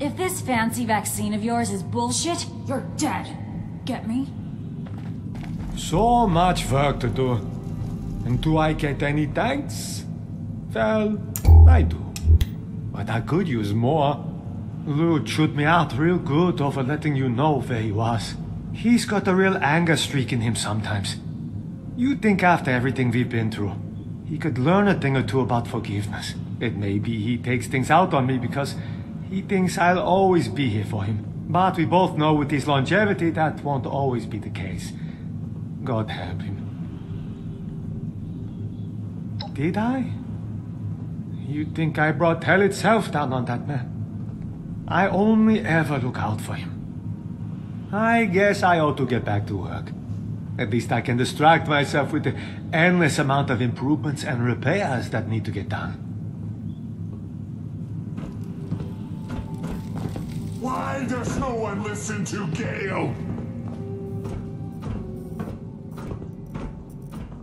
If this fancy vaccine of yours is bullshit, you're dead. Get me? So much work to do. And do I get any thanks? Well, I do. But I could use more. Lud chewed me out real good over letting you know where he was. He's got a real anger streak in him sometimes. You'd think after everything we've been through, he could learn a thing or two about forgiveness. It may be he takes things out on me because he thinks I'll always be here for him. But we both know with his longevity that won't always be the case. God help him. Did I? You'd think I brought hell itself down on that man. I only ever look out for him. I guess I ought to get back to work. At least I can distract myself with the endless amount of improvements and repairs that need to get done. Does no one listen to Gail?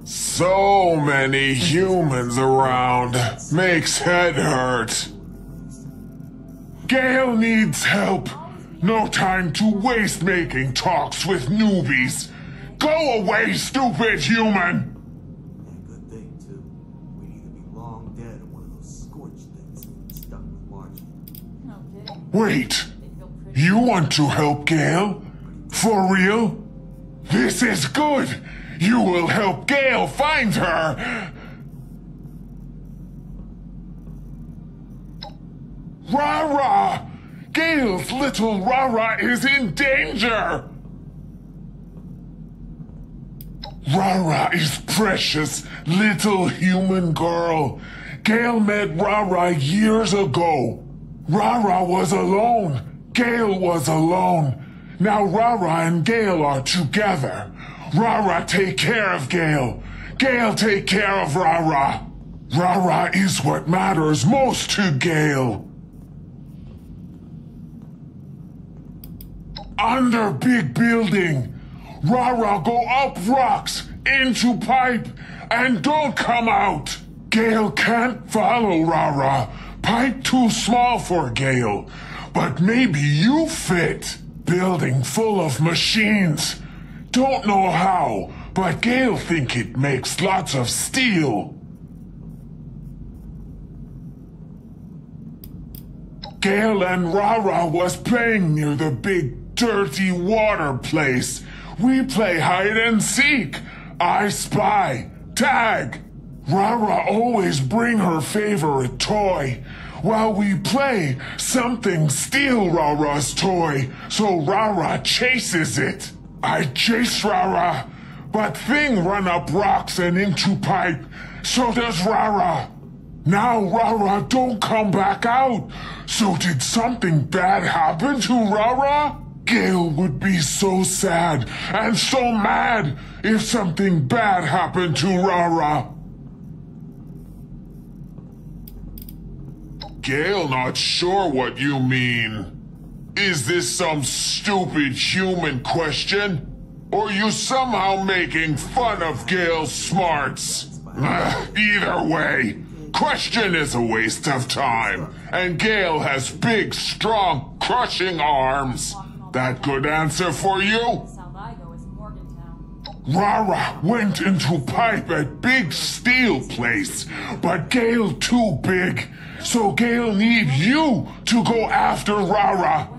So many humans around makes head hurt. Gail needs help. No time to waste making talks with newbies. Go away, stupid human! Wait, you want to help Gail? For real? This is good! You will help Gail find her! Rara! Gail's little Rara is in danger! Rara is precious little human girl. Gail met Rara years ago. Rara was alone. Gail was alone. Now Rara and Gail are together. Rara take care of Gail. Gail take care of Rara. Rara is what matters most to Gail. Under big building. Rara go up rocks, into pipe, and don't come out. Gail can't follow Rara. Pipe too small for Gail. But maybe you fit. Building full of machines. Don't know how, but Gail think it makes lots of steel. Gail and Rara was playing near the big dirty water place. We play hide and seek. I spy. Tag. Rara always bring her favorite toy. While we play, something steal Rara's toy, so Rara chases it. I chase Rara, but Thing run up rocks and into pipe. So does Rara. Now Rara don't come back out. So did something bad happen to Rara? Gail would be so sad and so mad if something bad happened to Rara. Gail not sure what you mean. Is this some stupid human question? Or you somehow making fun of Gail's smarts? Either way, question is a waste of time. And Gail has big, strong, crushing arms. That good answer for you? Rara went into pipe at Big Steel Place, but Gail too big, so Gail need you to go after Rara.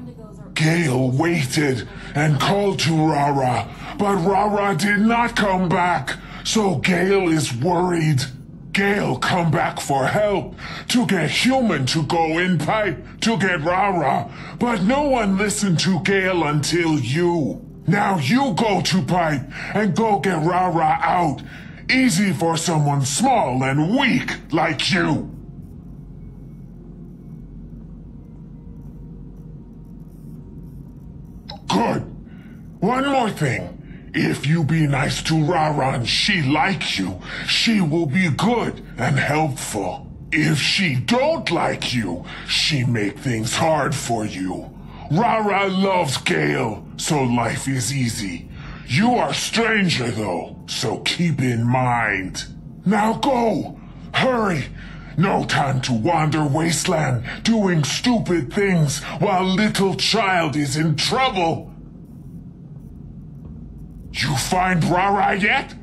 Gail waited and called to Rara, but Rara did not come back, so Gail is worried. Gail come back for help, to get human to go in pipe, to get Rara, but no one listened to Gail until you. Now you go to pipe and go get Rara out. Easy for someone small and weak like you. Good. One more thing. If you be nice to Rara and she like you, she will be good and helpful. If she don't like you, she make things hard for you. Rara loves Gail, so life is easy. You are stranger though, so keep in mind. Now go! Hurry! No time to wander wasteland, doing stupid things while little child is in trouble. You find Rara yet?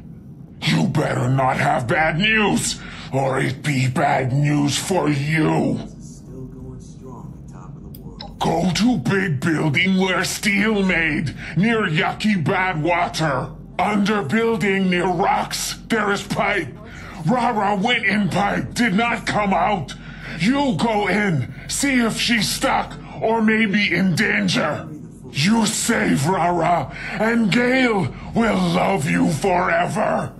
You better not have bad news, or it be bad news for you. Go to big building where steel made, near yucky bad water. Under building near rocks, there is pipe. Rara went in pipe, did not come out. You go in, see if she's stuck, or maybe in danger. You save Rara, and Gail will love you forever.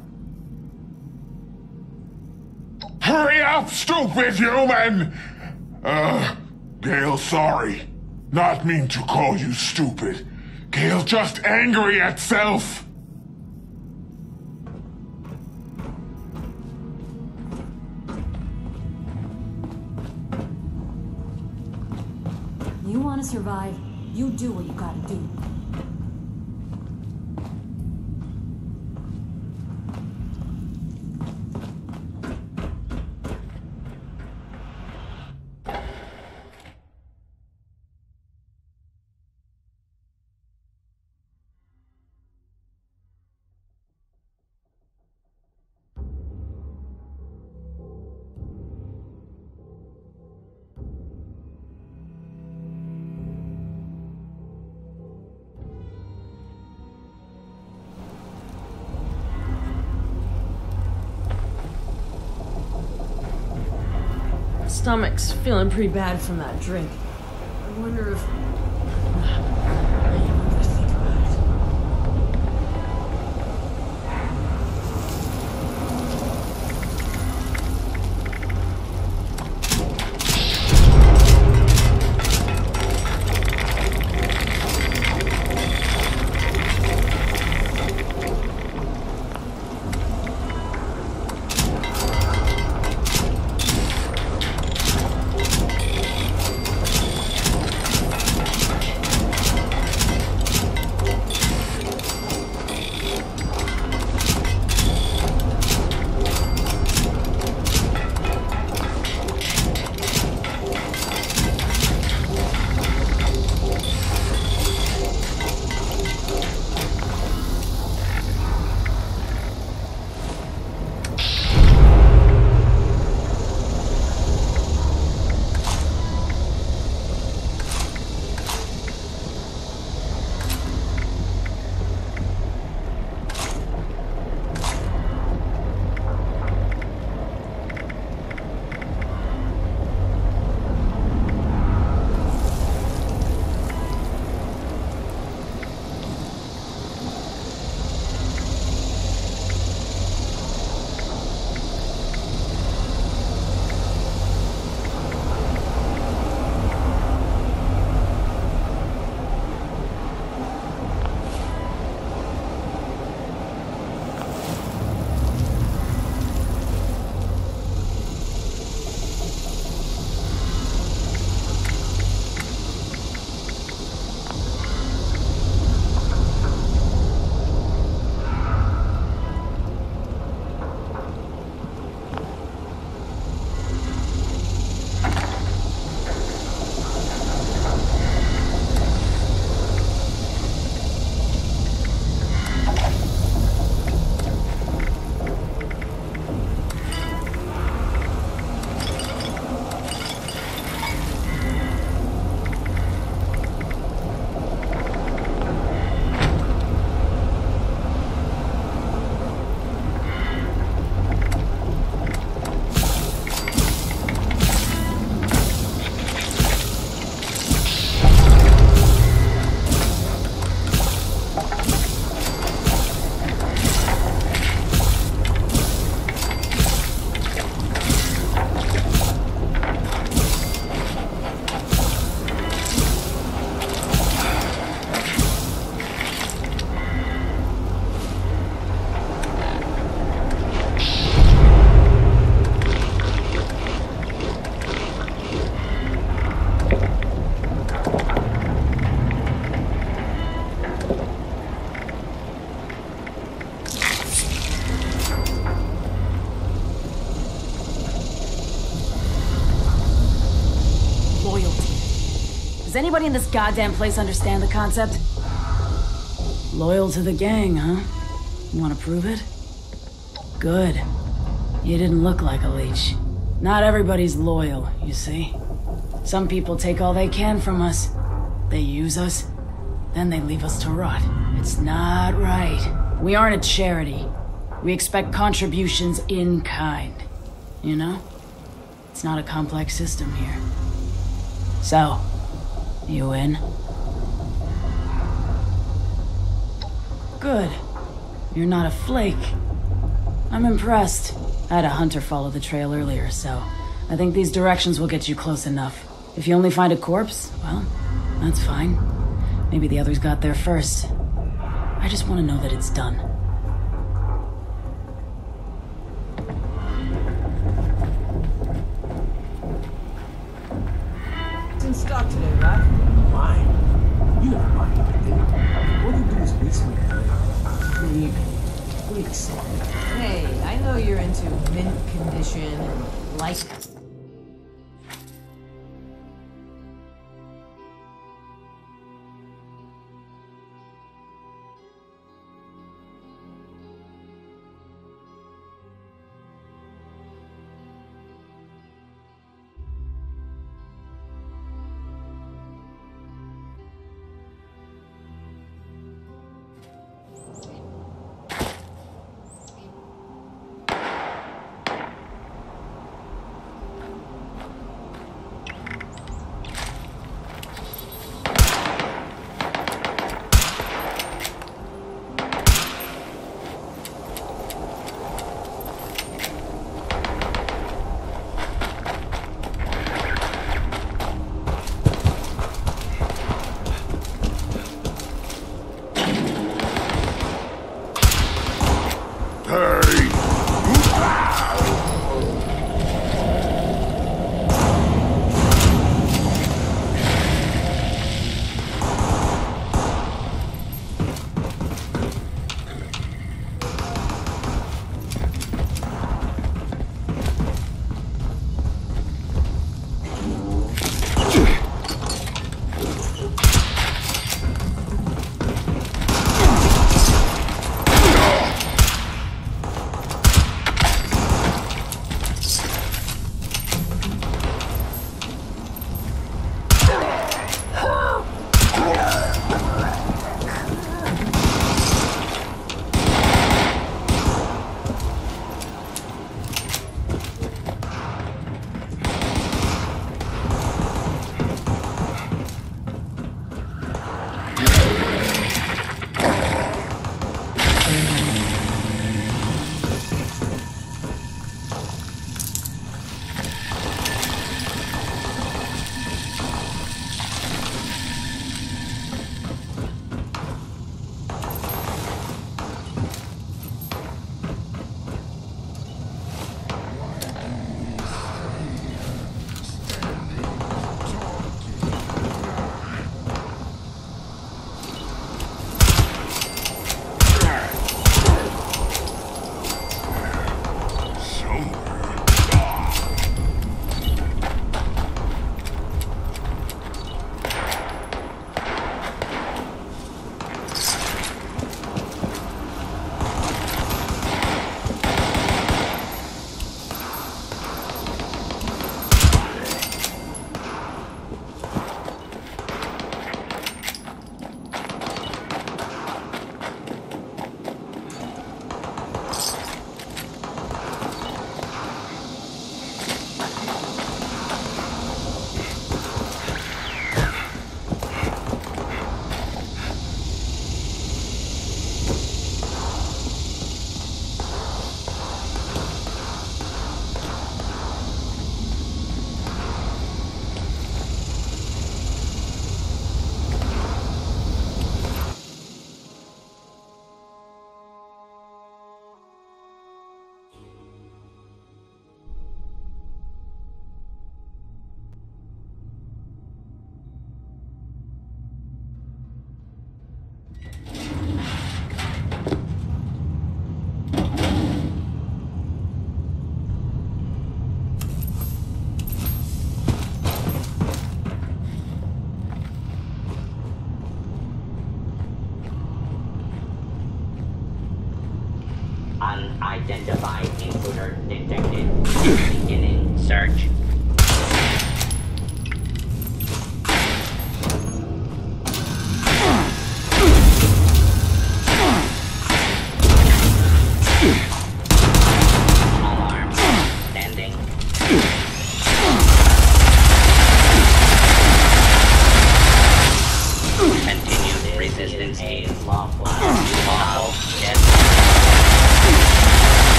Hurry up, stupid human! Uh, Gail, sorry. Not mean to call you stupid. Gail just angry at self. Want to survive, you do what you gotta do. Stomach's feeling pretty bad from that drink. I wonder if. Does anybody in this goddamn place understand the concept? Loyal to the gang, huh? You want to prove it? Good. You didn't look like a leech. Not everybody's loyal, you see. Some people take all they can from us. They use us, then they leave us to rot. It's not right. We aren't a charity. We expect contributions in kind. You know? It's not a complex system here. So, you in? Good. You're not a flake. I'm impressed. I had a hunter follow the trail earlier, so I think these directions will get you close enough. If you only find a corpse, well, that's fine. Maybe the others got there first. I just want to know that it's done.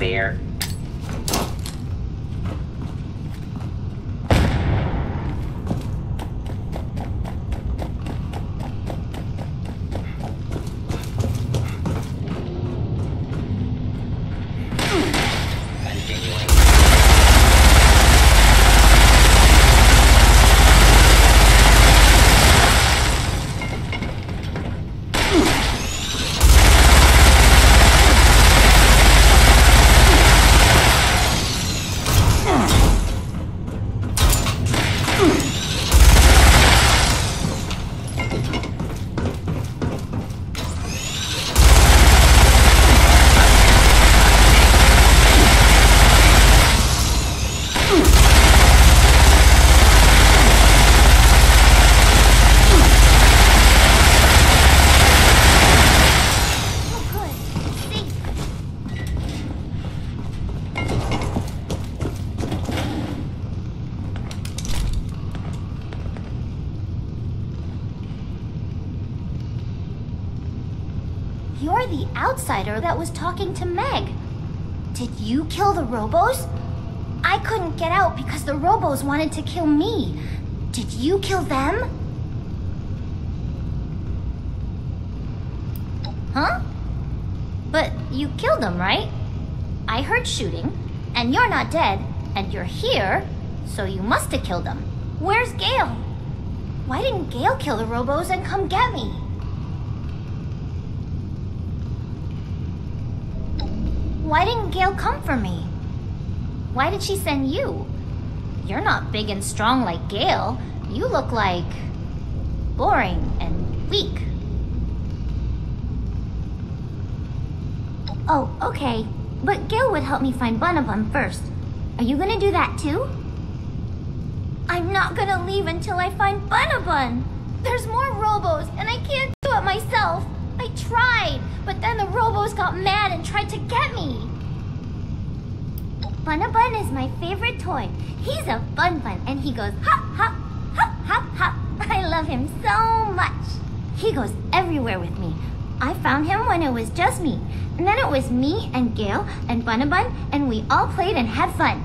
To Robos? I couldn't get out because the Robos wanted to kill me. Did you kill them? Huh? But you killed them, right? I heard shooting, and you're not dead, and you're here, so you must have killed them. Where's Gail? Why didn't Gail kill the Robos and come get me? Why didn't Gail come for me? Why did she send you? You're not big and strong like Gail. You look like. boring and weak. Oh, okay. But Gil would help me find Bunabun first. Are you gonna do that too? I'm not gonna leave until I find Bunabun! There's more Robos, and I can't do it myself! I tried, but then the Robos got mad and tried to get me! Bunabun is my favorite toy. He's a fun fun, and he goes hop, hop, hop, hop, hop. I love him so much. He goes everywhere with me. I found him when it was just me. And then it was me and Gail and Bunabun, and we all played and had fun.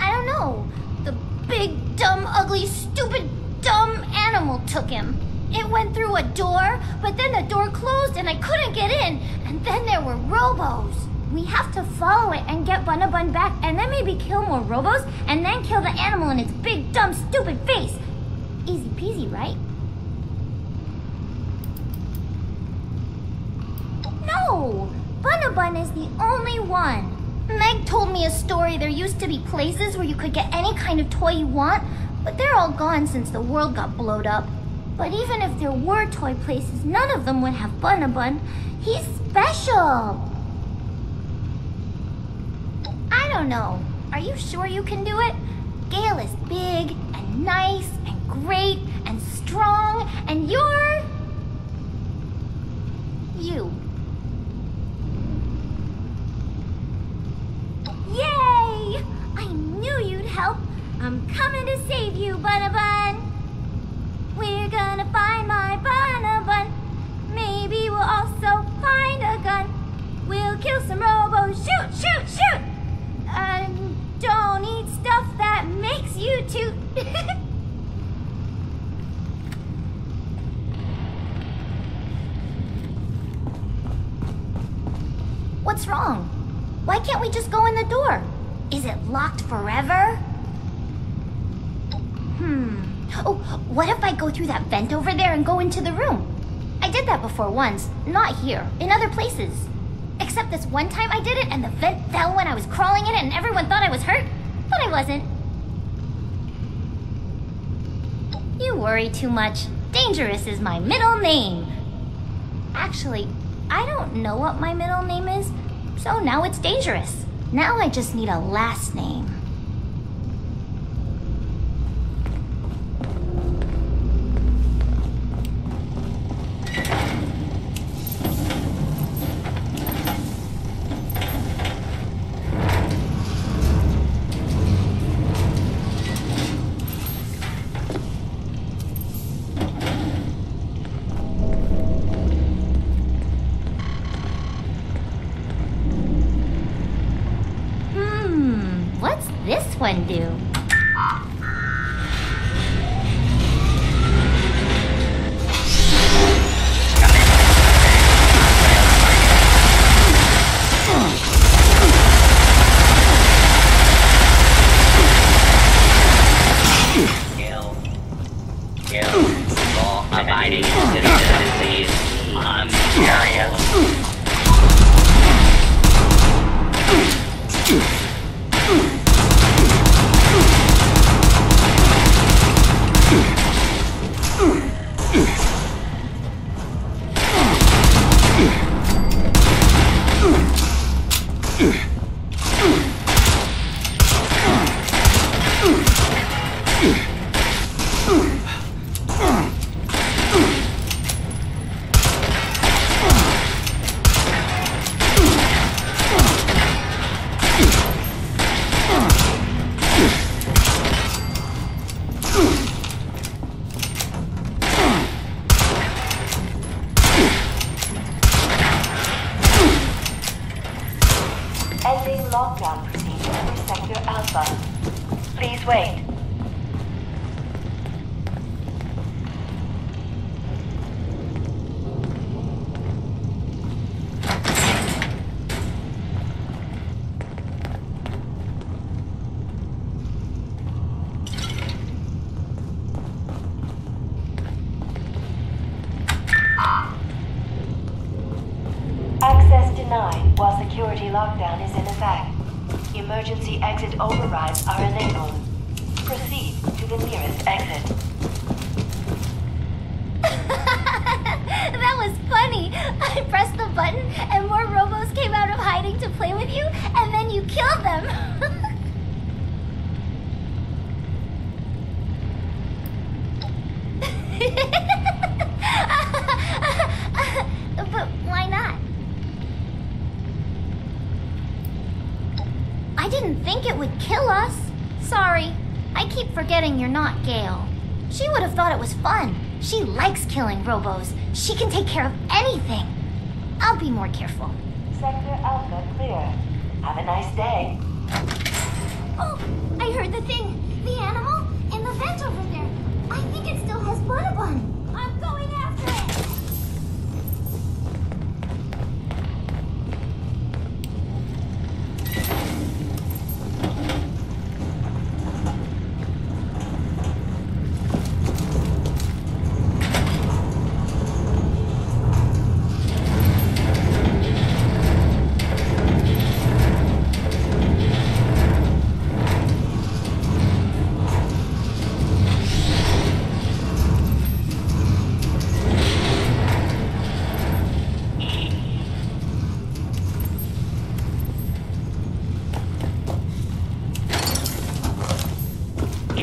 I don't know. The big, dumb, ugly, stupid, dumb animal took him. It went through a door, but then the door closed and I couldn't get in. And then there were robos. We have to follow it and get Bunabun back, and then maybe kill more robos, and then kill the animal in its big, dumb, stupid face. Easy peasy, right? No! Bunabun is the only one. Meg told me a story there used to be places where you could get any kind of toy you want, but they're all gone since the world got blowed up. But even if there were toy places, none of them would have Bunabun. He's special. I don't know. Are you sure you can do it? Gail is big and nice and great and strong, and you're. you. Yay! I knew you'd help. I'm coming to save you, Bunabun. We're gonna find my Bunabun. Maybe we'll also find a gun. We'll kill some robos. Shoot, shoot, shoot! And don't eat stuff that makes you toot. What's wrong? Why can't we just go in the door? Is it locked forever? Hmm. Oh, what if I go through that vent over there and go into the room? I did that before once. Not here, in other places. Except this one time I did it and the vent fell when I was crawling in it and everyone thought I was hurt. But I wasn't. You worry too much. Dangerous is my middle name. Actually, I don't know what my middle name is, so now it's dangerous. Now I just need a last name. Lockdown is in effect. Emergency exit overrides are enabled. Proceed to the nearest exit. that was funny. I pressed the button and more robos came out of hiding to play with you, and then you killed them. but why not? I didn't think it would kill us. Sorry. I keep forgetting you're not Gail. She would have thought it was fun. She likes killing robos. She can take care of anything. I'll be more careful. Sector Alpha clear. Have a nice day.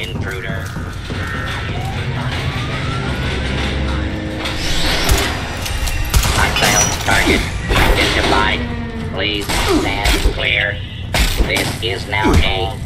Intruder. Hostile target identified. Please stand clear. This is now a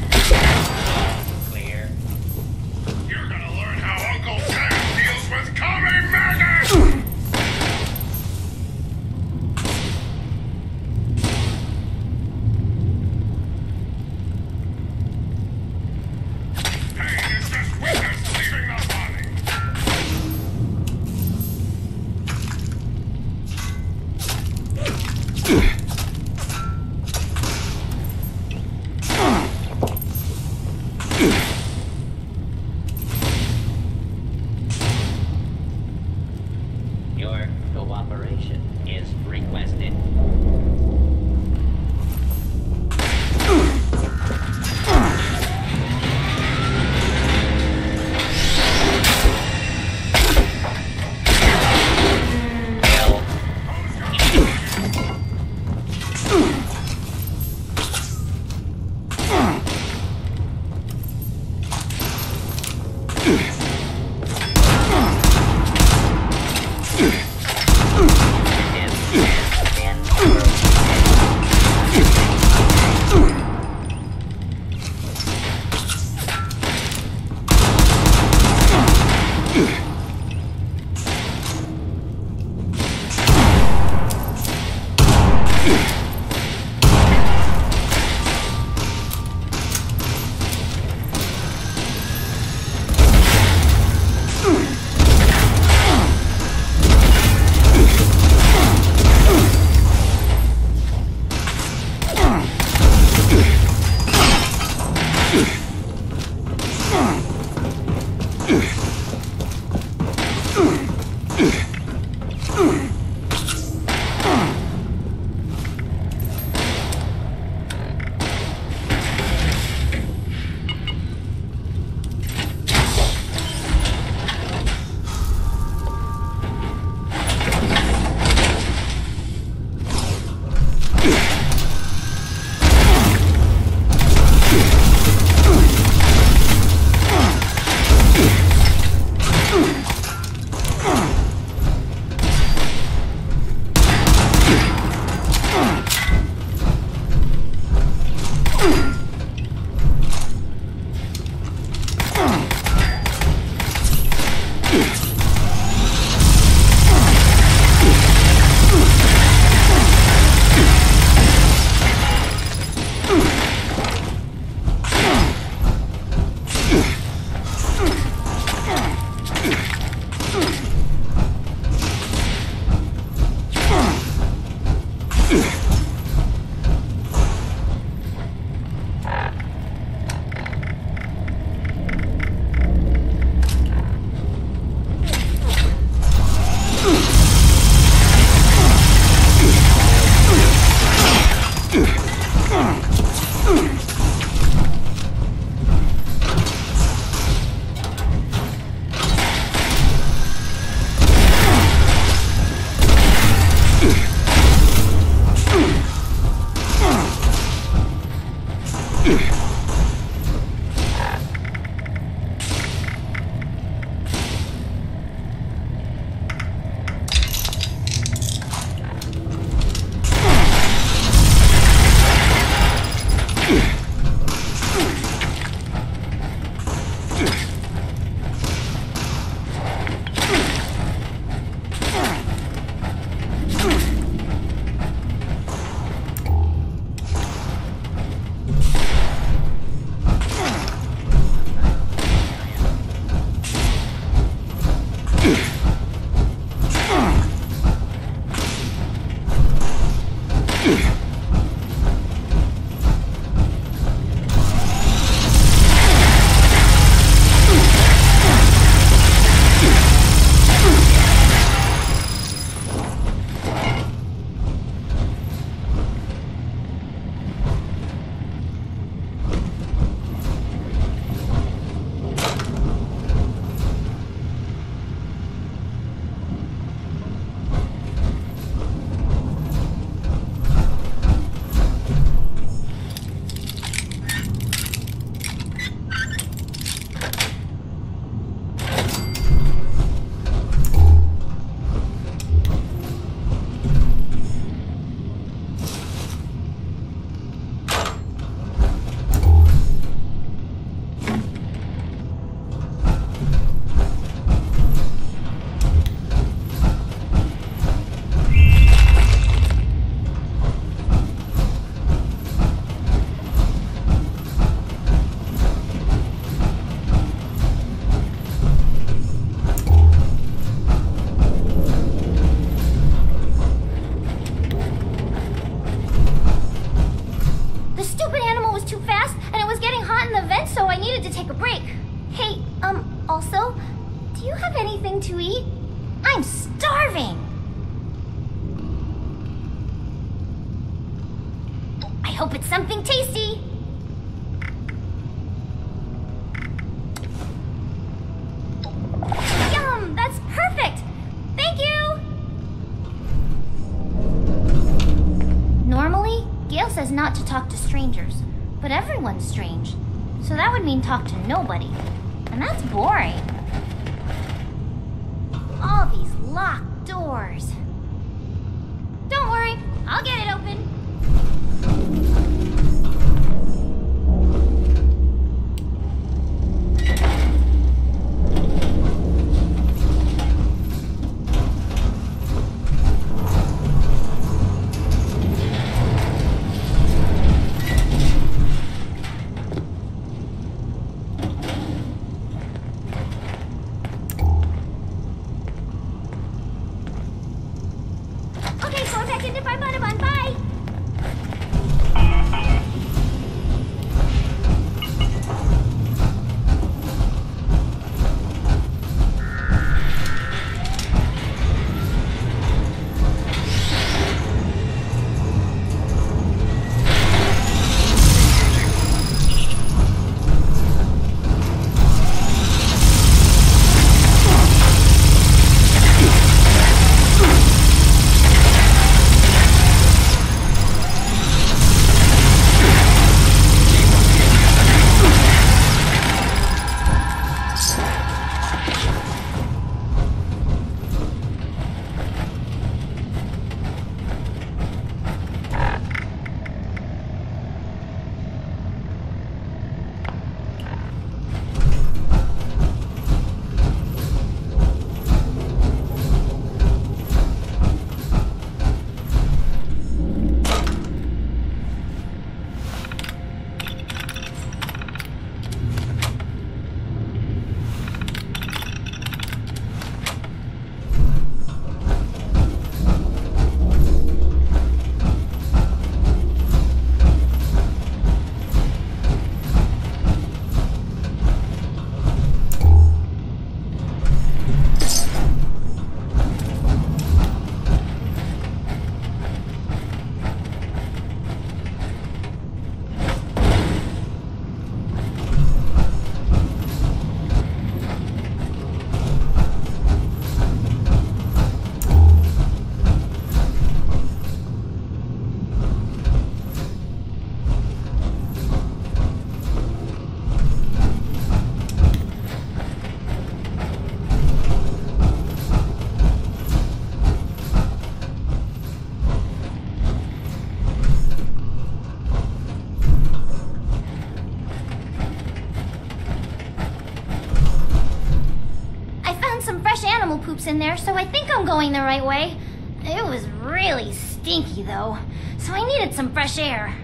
in there, so I think I'm going the right way. It was really stinky, though, so I needed some fresh air.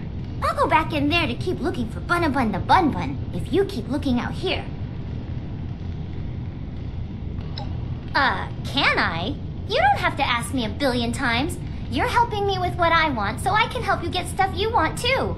I'll go back in there to keep looking for Bunabun the Bun Bun if you keep looking out here. Uh, can I? You don't have to ask me a billion times. You're helping me with what I want, so I can help you get stuff you want too.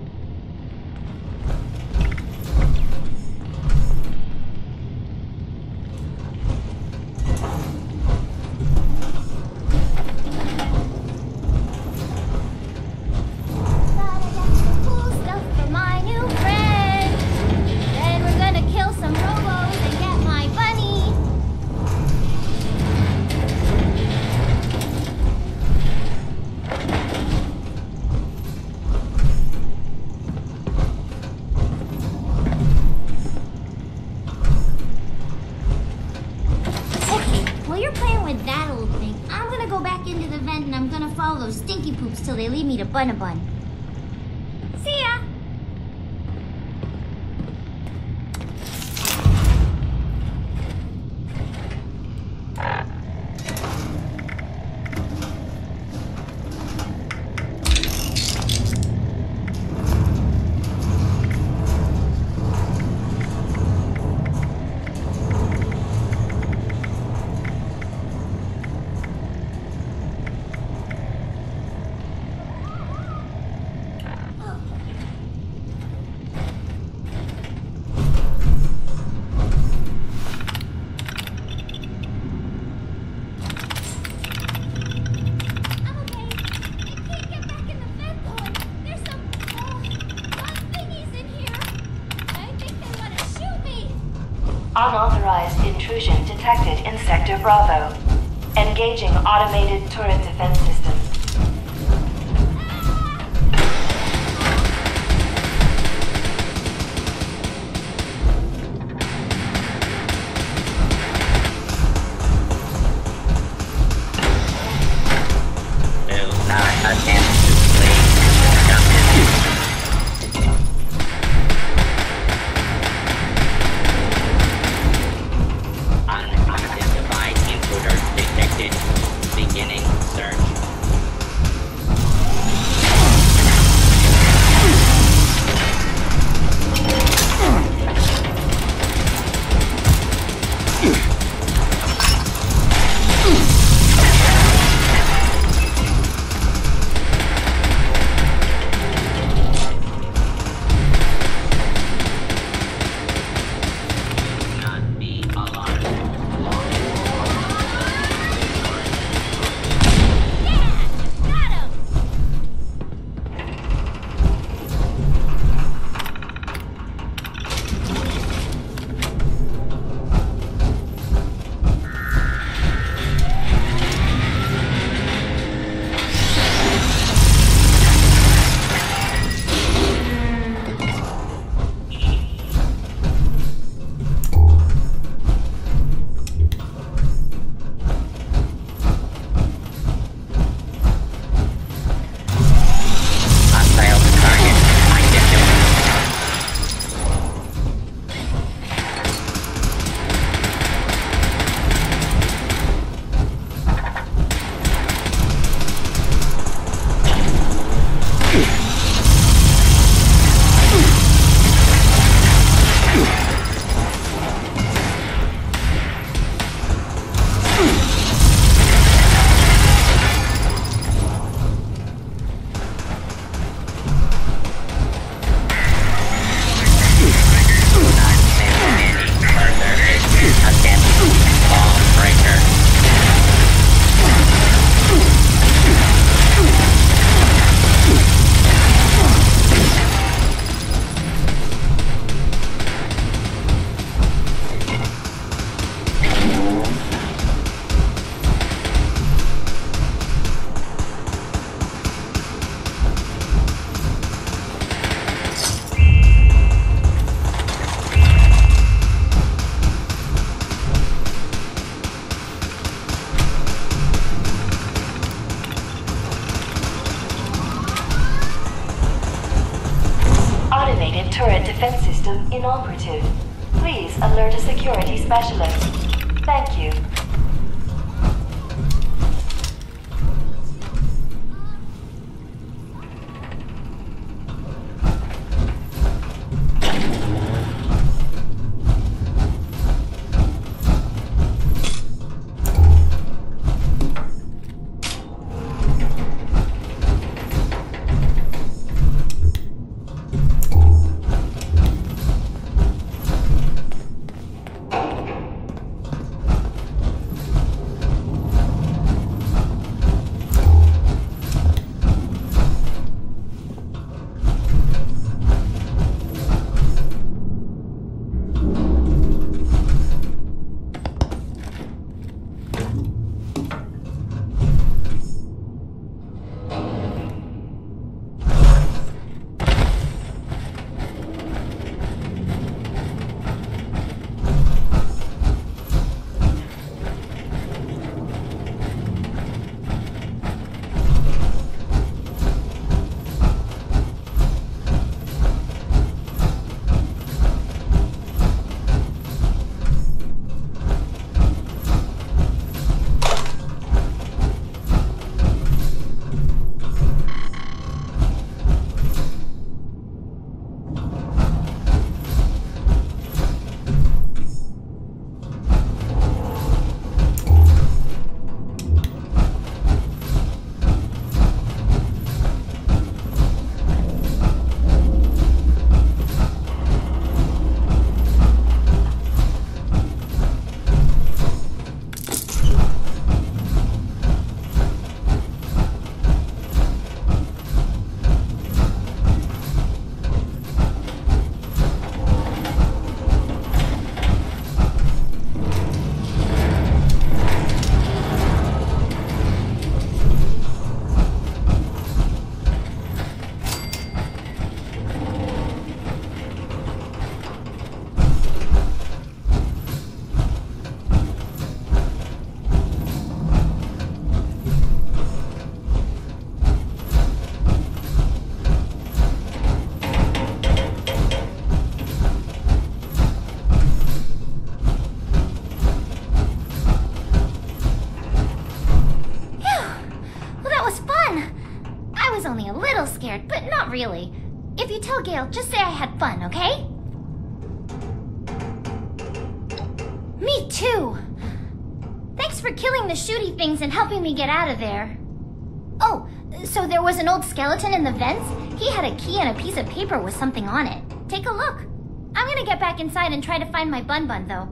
They lead me intrusion detected in Sector Bravo. Engaging automated turret defense turret defense system inoperative. Please alert a security specialist. Thank you. get out of there. Oh, so there was an old skeleton in the vents? He had a key and a piece of paper with something on it. Take a look. I'm gonna get back inside and try to find my Bun Bun, though.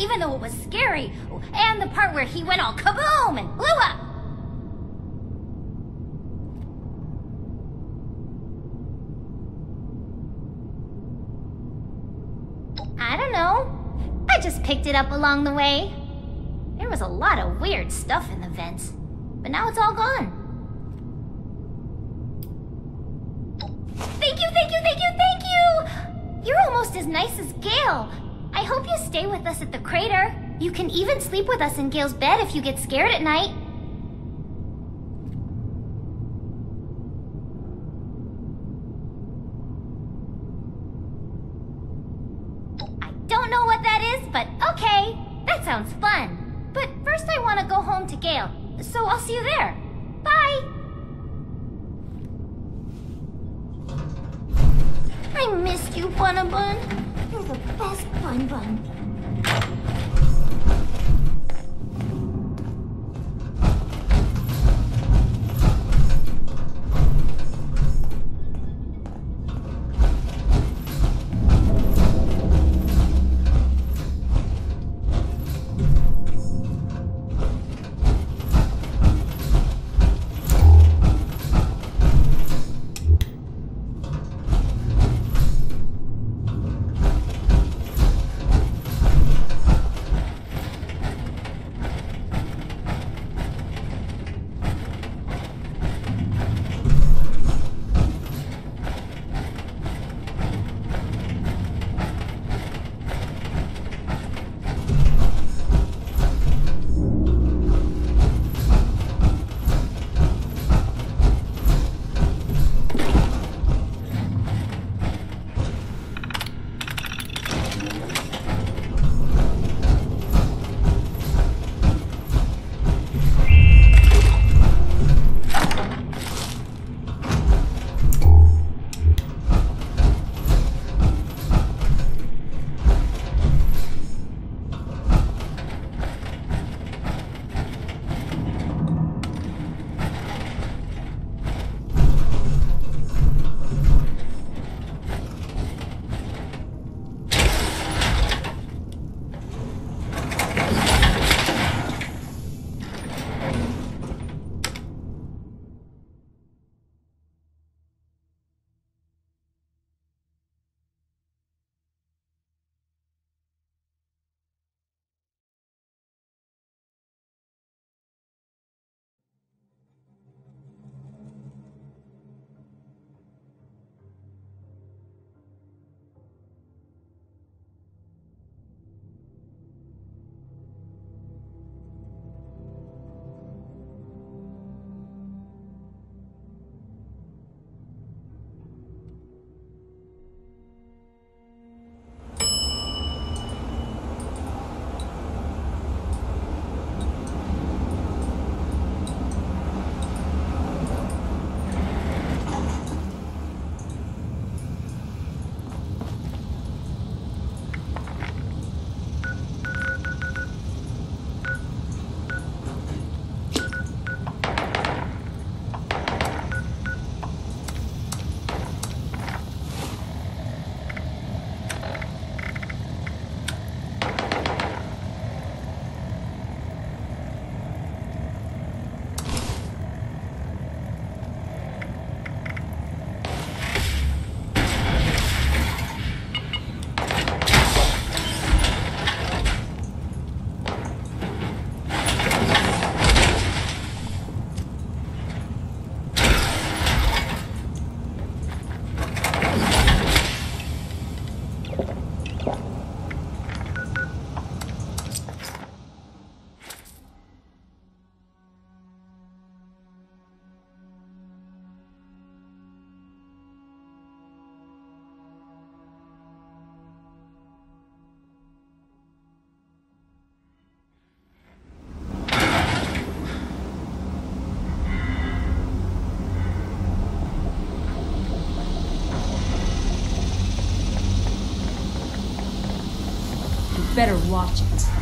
Even though it was scary. And the part where he went all kaboom and blew up. I don't know. I just picked it up along the way. There was a lot of weird stuff in the vents, but now it's all gone. Thank you, thank you, thank you, thank you! You're almost as nice as Gail. I hope you stay with us at the crater. You can even sleep with us in Gail's bed if you get scared at night. I don't know what that is, but okay. That sounds fun. But first I want to go home to Gail, so I'll see you there. Bye! I missed you, Bunabun. The best Bun Bun. Better watch it.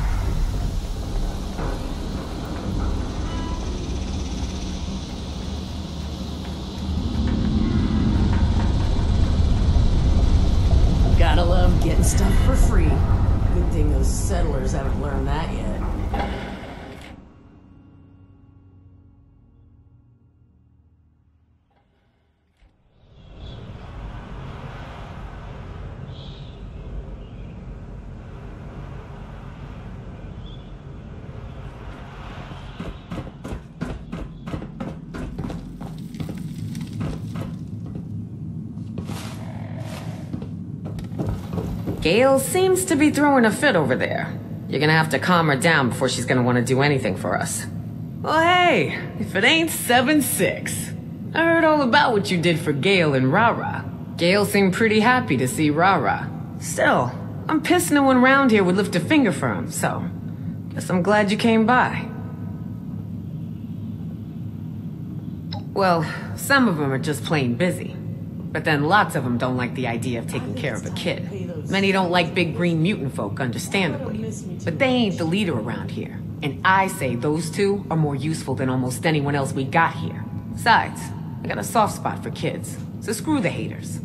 Gail seems to be throwing a fit over there. You're gonna have to calm her down before she's gonna want to do anything for us. Well, hey, if it ain't 7-6. I heard all about what you did for Gail and Raa-Raa. Gail seemed pretty happy to see Raa-Raa. Still, I'm pissed no one around here would lift a finger for him, so... Guess I'm glad you came by. Well, some of them are just plain busy. But then lots of them don't like the idea of taking care of a kid. Many don't like big green mutant folk, understandably. But they ain't the leader around here. And I say those two are more useful than almost anyone else we got here. Besides, I got a soft spot for kids. So screw the haters.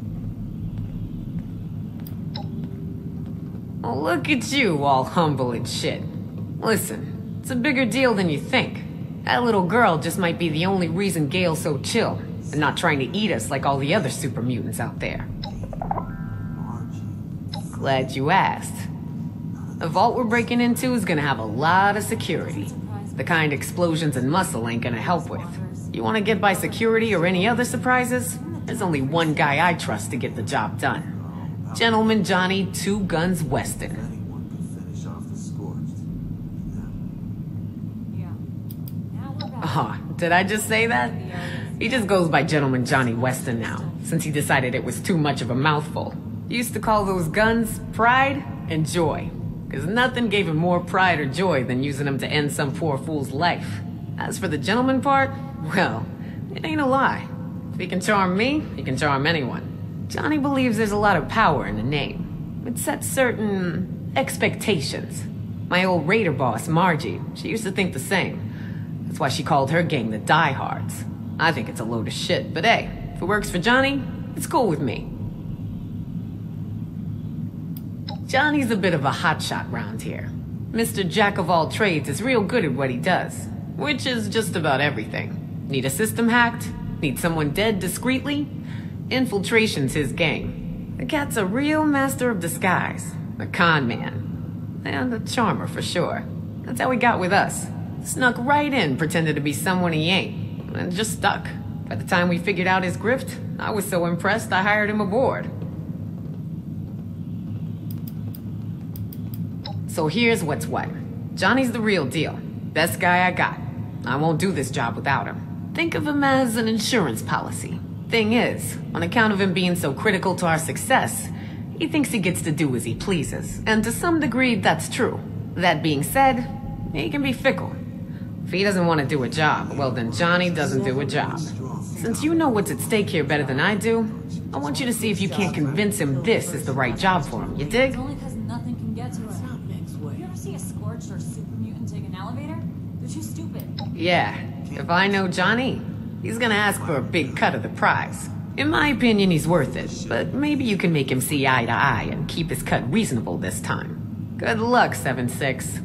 Oh, look at you, all humble and shit. Listen, it's a bigger deal than you think. That little girl just might be the only reason Gail's so chill and not trying to eat us like all the other super mutants out there. Glad you asked. The vault we're breaking into is gonna have a lot of security. The kind explosions and muscle ain't gonna help with. You wanna get by security or any other surprises? There's only one guy I trust to get the job done. Gentleman Johnny Two Guns Weston. Oh, did I just say that? He just goes by Gentleman Johnny Weston now, since he decided it was too much of a mouthful. He used to call those guns pride and joy, because nothing gave him more pride or joy than using them to end some poor fool's life. As for the gentleman part, well, it ain't a lie. If he can charm me, he can charm anyone. Johnny believes there's a lot of power in the name. It sets certain expectations. My old raider boss, Margie, she used to think the same. That's why she called her gang the Diehards. I think it's a load of shit, but hey, if it works for Johnny, it's cool with me. Johnny's a bit of a hotshot round here. Mr. Jack of all trades is real good at what he does, which is just about everything. Need a system hacked? Need someone dead discreetly? Infiltration's his game. The cat's a real master of disguise, a con man, and a charmer for sure. That's how he got with us. Snuck right in, pretended to be someone he ain't, and just stuck. By the time we figured out his grift, I was so impressed I hired him aboard. So here's what's what. Johnny's the real deal. Best guy I got. I won't do this job without him. Think of him as an insurance policy. Thing is, on account of him being so critical to our success, he thinks he gets to do as he pleases. And to some degree, that's true. That being said, he can be fickle. If he doesn't want to do a job, well then Johnny doesn't do a job. Since you know what's at stake here better than I do, I want you to see if you can't convince him this is the right job for him. You dig? Only because nothing can get to. You ever see a scorched or super mutant take an elevator? They're too stupid. Yeah, if I know Johnny, he's gonna ask for a big cut of the prize. In my opinion, he's worth it, but maybe you can make him see eye to eye and keep his cut reasonable this time. Good luck, 7-6.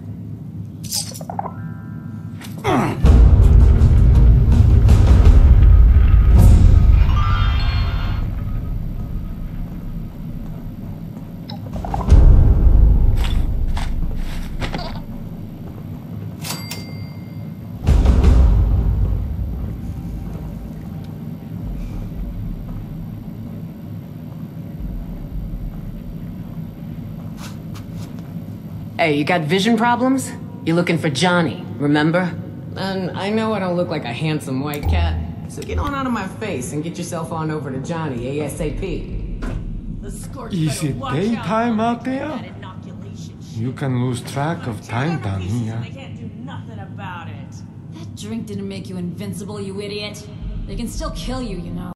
Hey, you got vision problems? You're looking for Johnny, remember? And I know I don't look like a handsome white cat, so get on out of my face and get yourself on over to Johnny ASAP. Is it daytime out there? You can lose track of time down here. That drink didn't make you invincible, you idiot. They can still kill you, you know.